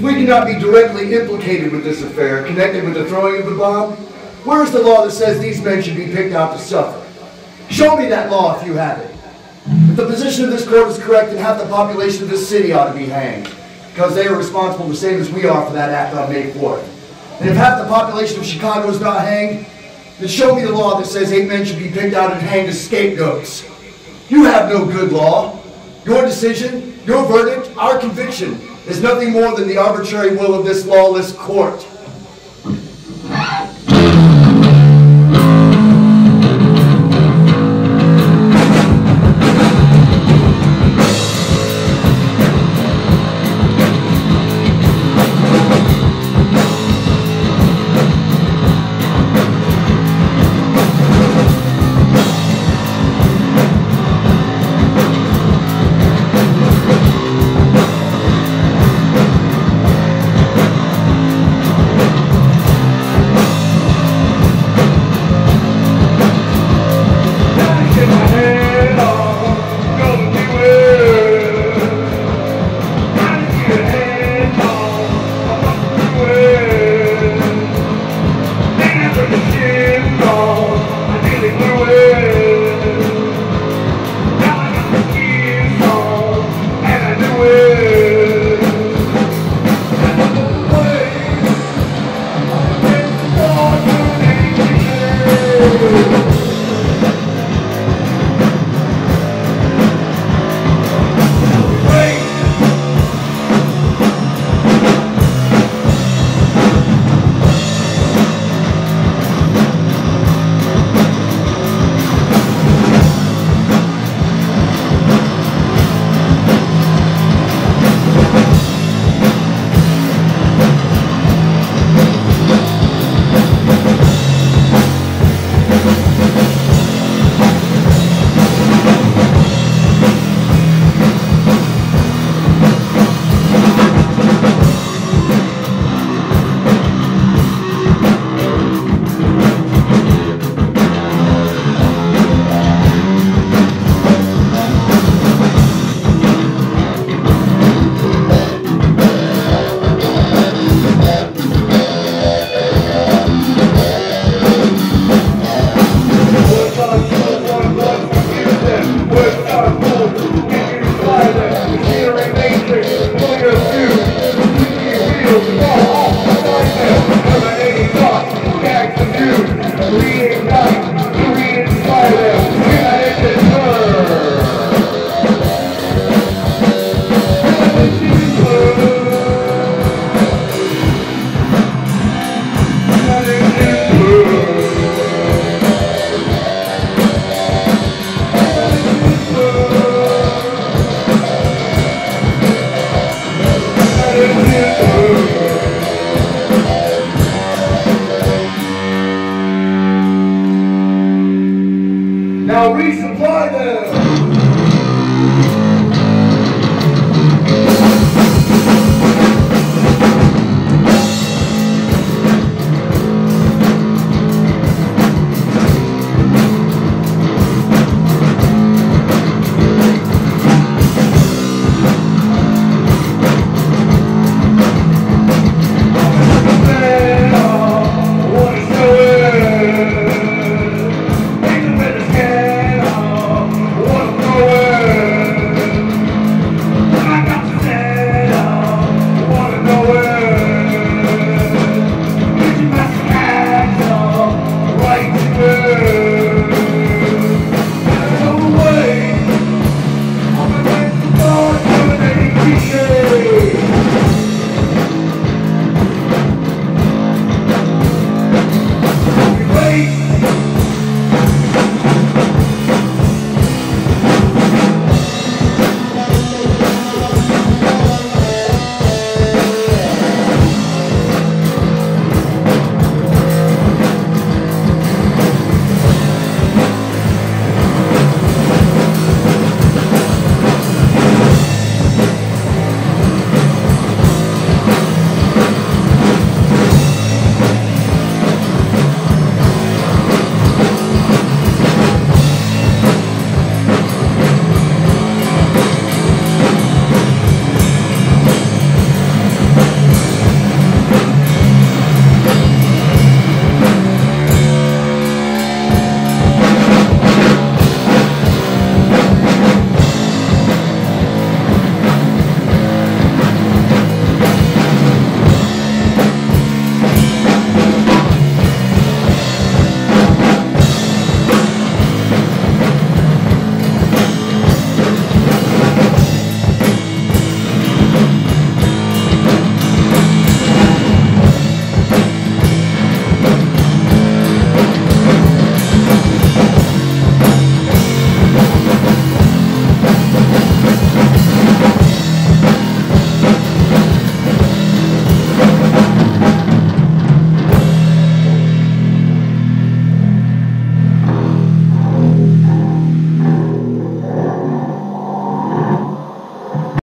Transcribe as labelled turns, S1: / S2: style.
S1: If we cannot be directly implicated with this affair, connected with the throwing of the bomb, where is the law that says these men should be picked out to suffer? Show me that law if you have it. If the position of this court is correct, then half the population of this city ought to be hanged, because they are responsible the same as we are for that act on May 4th. And if half the population of Chicago is not hanged, then show me the law that says eight men should be picked out and hanged as scapegoats. You have no good law. Your decision, your verdict, our conviction is nothing more than the arbitrary will of this lawless court.
S2: shall resupply them.